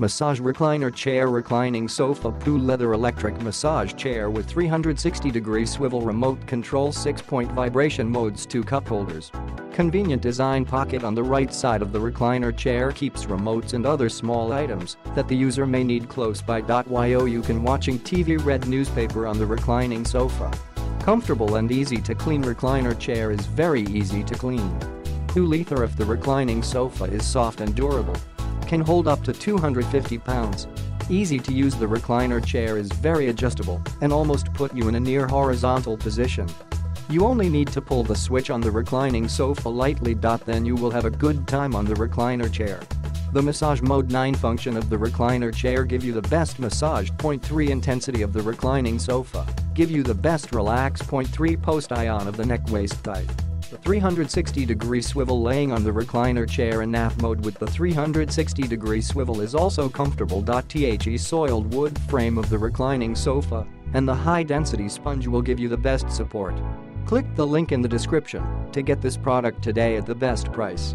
Massage recliner chair reclining sofa POO leather electric massage chair with 360 degree swivel remote control 6-point vibration modes 2 cup holders. Convenient design pocket on the right side of the recliner chair keeps remotes and other small items that the user may need close by. Yo you can watching TV read newspaper on the reclining sofa. Comfortable and easy to clean recliner chair is very easy to clean. POO leather if the reclining sofa is soft and durable can hold up to 250 pounds. Easy to use the recliner chair is very adjustable and almost put you in a near horizontal position. You only need to pull the switch on the reclining sofa lightly. Then you will have a good time on the recliner chair. The massage mode 9 function of the recliner chair give you the best massage. Point 3 intensity of the reclining sofa give you the best relax. Point 3 post ion of the neck waist tight. The 360-degree swivel laying on the recliner chair in nap mode with the 360-degree swivel is also comfortable. The soiled wood frame of the reclining sofa and the high-density sponge will give you the best support. Click the link in the description to get this product today at the best price.